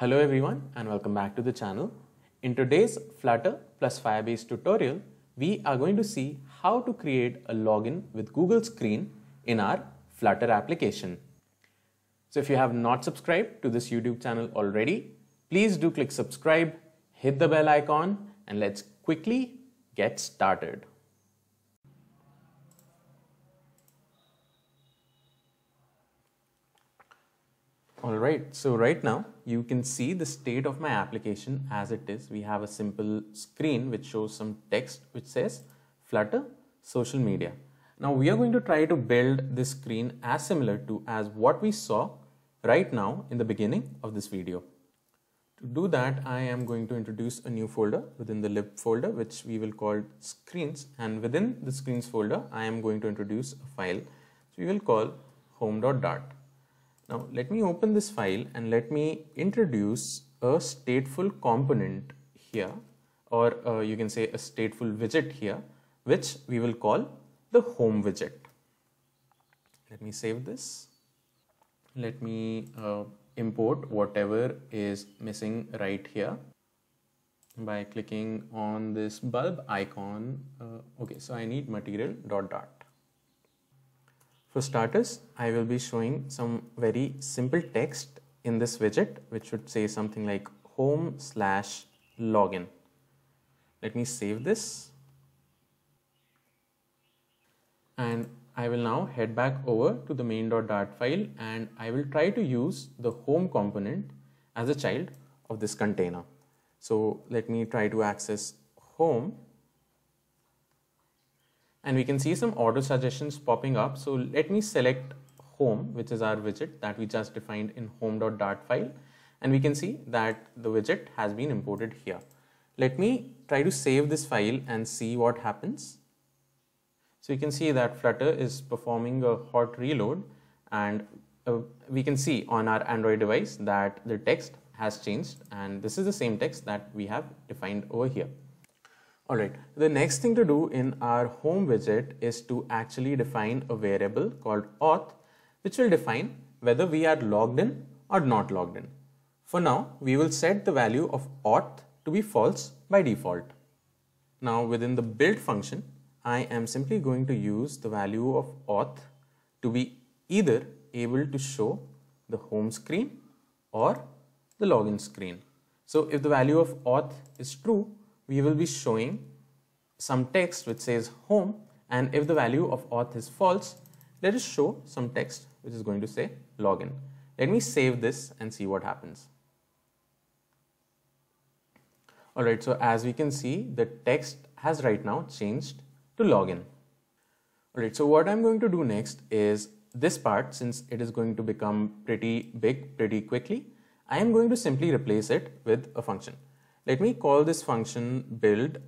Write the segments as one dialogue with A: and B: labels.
A: Hello everyone and welcome back to the channel. In today's Flutter plus Firebase tutorial, we are going to see how to create a login with Google Screen in our Flutter application. So if you have not subscribed to this YouTube channel already, please do click subscribe, hit the bell icon and let's quickly get started. Alright, so right now you can see the state of my application as it is. We have a simple screen which shows some text which says Flutter social media. Now we are going to try to build this screen as similar to as what we saw right now in the beginning of this video. To do that, I am going to introduce a new folder within the lib folder, which we will call screens. And within the screens folder, I am going to introduce a file, which we will call home.dart. Now let me open this file and let me introduce a stateful component here or uh, you can say a stateful widget here which we will call the home widget. Let me save this. Let me uh, import whatever is missing right here by clicking on this bulb icon. Uh, okay, so I need material dot dart. For starters, I will be showing some very simple text in this widget, which should say something like home slash login. Let me save this. And I will now head back over to the main.dart file and I will try to use the home component as a child of this container. So let me try to access home and we can see some auto suggestions popping up. So let me select home, which is our widget that we just defined in home.dart file. And we can see that the widget has been imported here. Let me try to save this file and see what happens. So you can see that Flutter is performing a hot reload and uh, we can see on our Android device that the text has changed and this is the same text that we have defined over here. Alright, the next thing to do in our home widget is to actually define a variable called auth which will define whether we are logged in or not logged in. For now, we will set the value of auth to be false by default. Now within the build function, I am simply going to use the value of auth to be either able to show the home screen or the login screen. So if the value of auth is true, we will be showing some text which says home and if the value of auth is false, let us show some text which is going to say login. Let me save this and see what happens. Alright, so as we can see, the text has right now changed to login. Alright, so what I'm going to do next is this part, since it is going to become pretty big pretty quickly, I am going to simply replace it with a function. Let me call this function build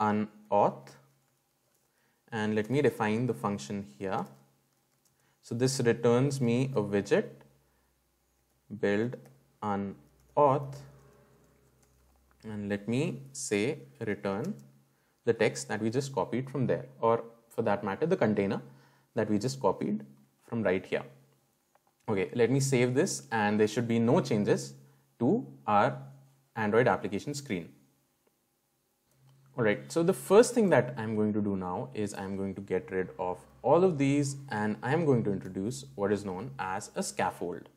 A: unauth and let me define the function here. So this returns me a widget build unauth and let me say return the text that we just copied from there or for that matter the container that we just copied from right here. Okay, let me save this and there should be no changes to our Android application screen. Alright, so the first thing that I'm going to do now is I'm going to get rid of all of these and I'm going to introduce what is known as a scaffold.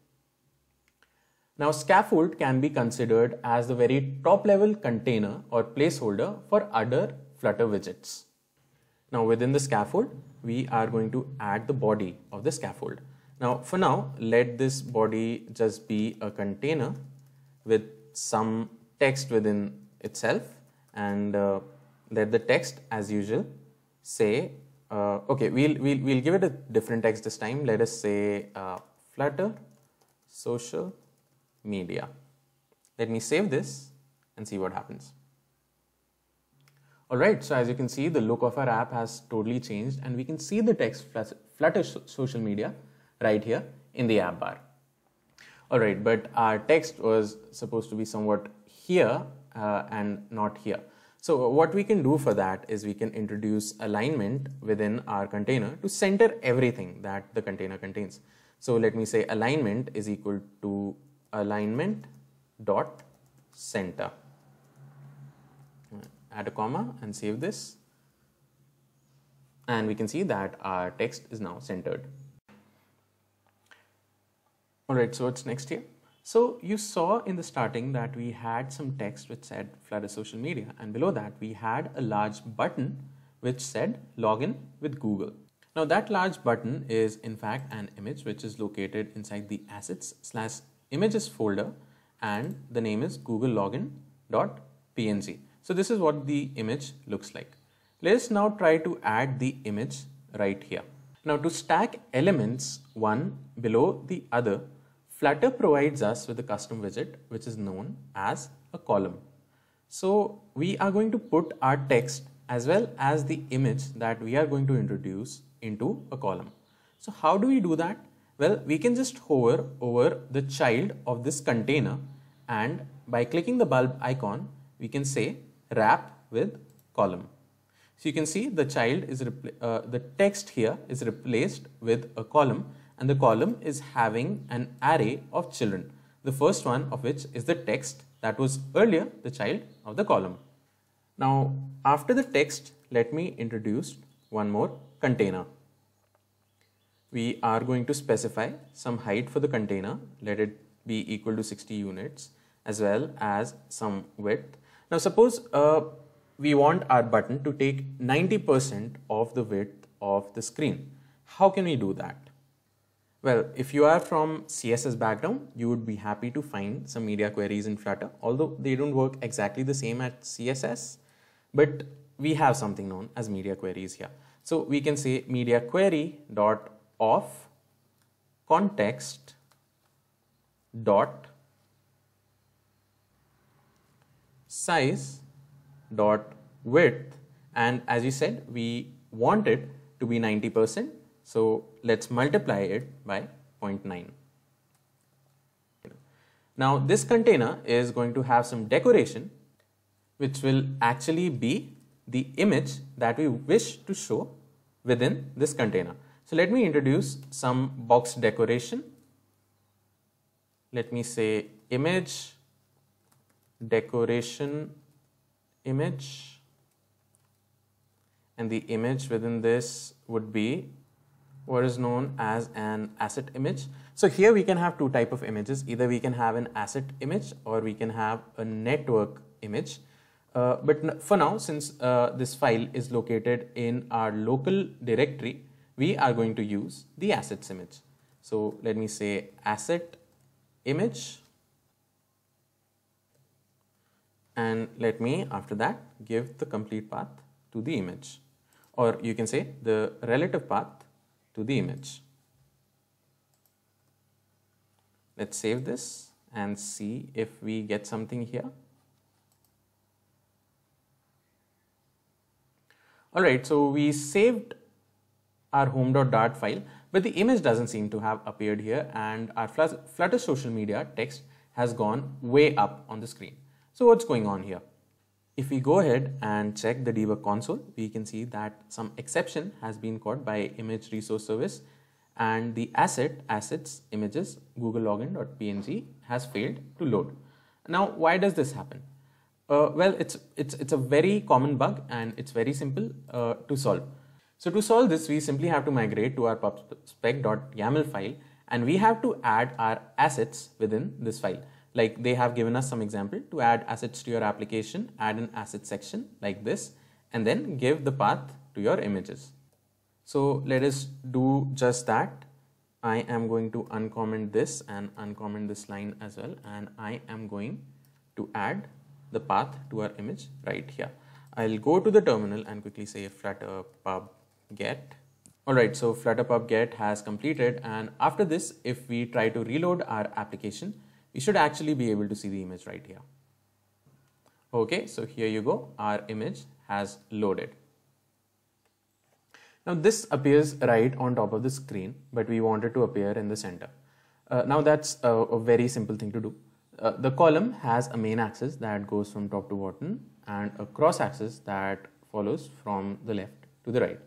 A: Now scaffold can be considered as the very top level container or placeholder for other Flutter widgets. Now within the scaffold, we are going to add the body of the scaffold. Now for now, let this body just be a container with some text within itself and uh, let the text as usual say uh, okay we'll, we'll we'll give it a different text this time. Let us say uh, flutter social media. Let me save this and see what happens. Alright so as you can see the look of our app has totally changed and we can see the text flutter social media right here in the app bar Alright, but our text was supposed to be somewhat here uh, and not here. So what we can do for that is we can introduce alignment within our container to center everything that the container contains. So let me say alignment is equal to alignment dot center. Add a comma and save this. And we can see that our text is now centered. Alright, so what's next here? So you saw in the starting that we had some text which said Flutter social media and below that we had a large button which said login with Google. Now that large button is in fact an image which is located inside the assets slash images folder and the name is google login.png. So this is what the image looks like. Let's now try to add the image right here. Now to stack elements one below the other, Flutter provides us with a custom widget which is known as a column. So we are going to put our text as well as the image that we are going to introduce into a column. So how do we do that? Well, we can just hover over the child of this container and by clicking the bulb icon, we can say wrap with column. So you can see the child is, uh, the text here is replaced with a column and the column is having an array of children. The first one of which is the text that was earlier the child of the column. Now after the text, let me introduce one more container. We are going to specify some height for the container. Let it be equal to 60 units as well as some width. Now suppose uh, we want our button to take 90% of the width of the screen. How can we do that? Well, if you are from CSS background, you would be happy to find some media queries in Flutter, although they don't work exactly the same at CSS, but we have something known as media queries here. So we can say media query dot of context dot size dot width and as we said we want it to be 90% so let's multiply it by 0.9 now this container is going to have some decoration which will actually be the image that we wish to show within this container. So let me introduce some box decoration. Let me say image decoration image and the image within this would be what is known as an asset image. So here we can have two type of images. Either we can have an asset image or we can have a network image. Uh, but for now, since uh, this file is located in our local directory, we are going to use the assets image. So let me say asset image and let me after that give the complete path to the image or you can say the relative path to the image. Let's save this and see if we get something here. Alright, so we saved our home.dart file, but the image doesn't seem to have appeared here and our Flutter social media text has gone way up on the screen. So what's going on here? If we go ahead and check the debug console, we can see that some exception has been caught by image resource service and the asset assets images google login.png has failed to load. Now, why does this happen? Uh, well, it's, it's, it's a very common bug and it's very simple uh, to solve. So to solve this, we simply have to migrate to our pubspec.yaml file and we have to add our assets within this file. Like they have given us some example to add assets to your application, add an asset section like this, and then give the path to your images. So let us do just that. I am going to uncomment this and uncomment this line as well. And I am going to add the path to our image right here. I'll go to the terminal and quickly say flutter pub get. Alright, so flutter pub get has completed and after this, if we try to reload our application, we should actually be able to see the image right here. Okay, so here you go, our image has loaded. Now this appears right on top of the screen, but we want it to appear in the center. Uh, now that's a, a very simple thing to do. Uh, the column has a main axis that goes from top to bottom and a cross axis that follows from the left to the right.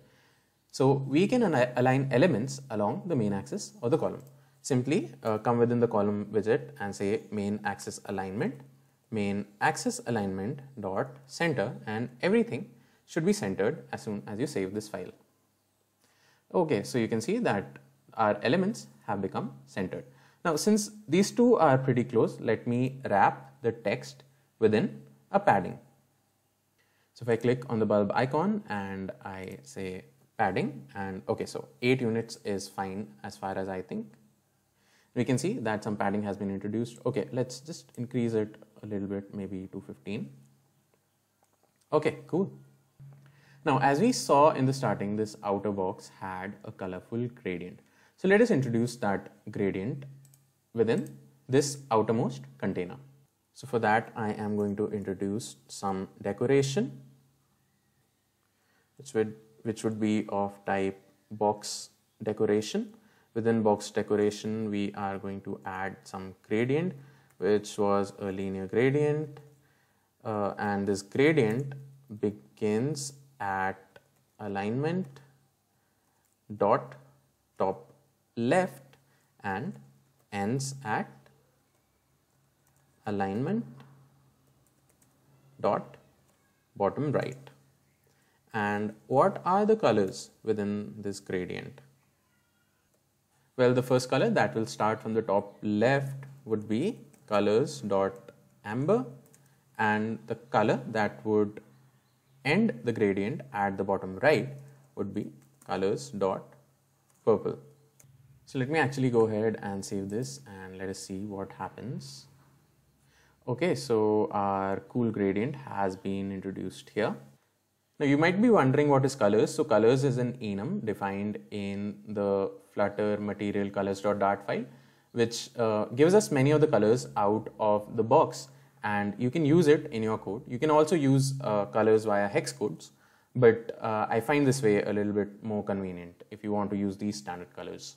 A: So we can align elements along the main axis of the column. Simply uh, come within the column widget and say main axis alignment, main axis alignment dot center and everything should be centered as soon as you save this file. Okay, so you can see that our elements have become centered. Now, since these two are pretty close, let me wrap the text within a padding. So if I click on the bulb icon and I say padding and okay, so 8 units is fine as far as I think. We can see that some padding has been introduced. Okay, let's just increase it a little bit, maybe to 15. Okay, cool. Now, as we saw in the starting, this outer box had a colorful gradient. So let us introduce that gradient within this outermost container. So for that, I am going to introduce some decoration, which would, which would be of type box decoration. Within box decoration, we are going to add some gradient, which was a linear gradient. Uh, and this gradient begins at alignment dot top left and ends at alignment dot bottom right. And what are the colors within this gradient? Well, the first color that will start from the top left would be colors dot amber and the color that would end the gradient at the bottom right would be colors dot purple. So let me actually go ahead and save this and let us see what happens. Okay, so our cool gradient has been introduced here. Now you might be wondering what is colors. So colors is an enum defined in the Flutter material colors.dart file, which uh, gives us many of the colors out of the box and you can use it in your code. You can also use uh, colors via hex codes, but uh, I find this way a little bit more convenient if you want to use these standard colors.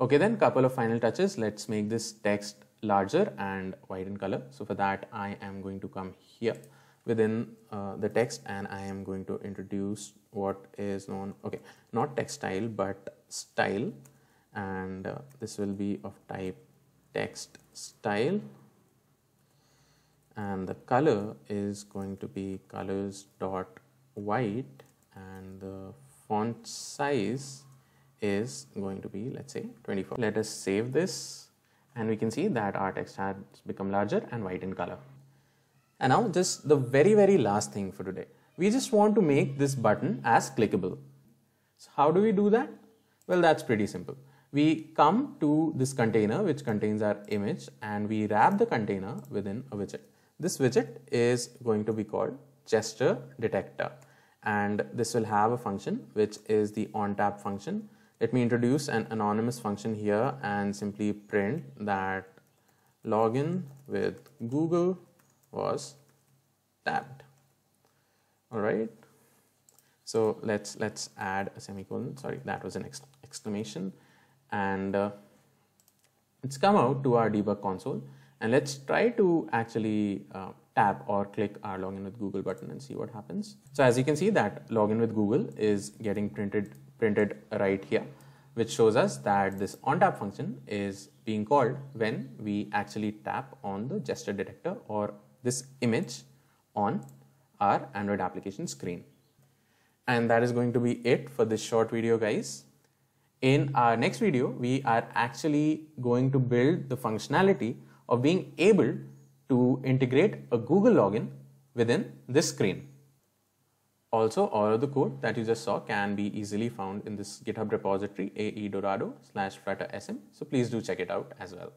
A: Okay, then couple of final touches. Let's make this text larger and white in color. So for that, I am going to come here within uh, the text and I am going to introduce what is known, okay, not text style, but style. And uh, this will be of type text style. And the color is going to be colors dot white and the font size is going to be, let's say 24. Let us save this and we can see that our text has become larger and white in color. And now just the very, very last thing for today. We just want to make this button as clickable. So how do we do that? Well, that's pretty simple. We come to this container which contains our image and we wrap the container within a widget. This widget is going to be called gesture detector and this will have a function which is the on tap function let me introduce an anonymous function here and simply print that login with Google was tapped. All right. So let's let's add a semicolon. Sorry, that was an ex exclamation, and uh, let's come out to our debug console and let's try to actually uh, tap or click our login with Google button and see what happens. So as you can see that login with Google is getting printed printed right here, which shows us that this on tap function is being called when we actually tap on the gesture detector or this image on our Android application screen. And that is going to be it for this short video guys. In our next video, we are actually going to build the functionality of being able to integrate a Google login within this screen. Also, all of the code that you just saw can be easily found in this GitHub repository aedorado slash flutter sm. So please do check it out as well.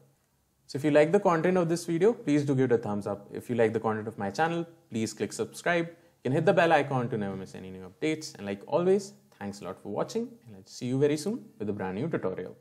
A: So if you like the content of this video, please do give it a thumbs up. If you like the content of my channel, please click subscribe. You can hit the bell icon to never miss any new updates. And like always, thanks a lot for watching and I'll see you very soon with a brand new tutorial.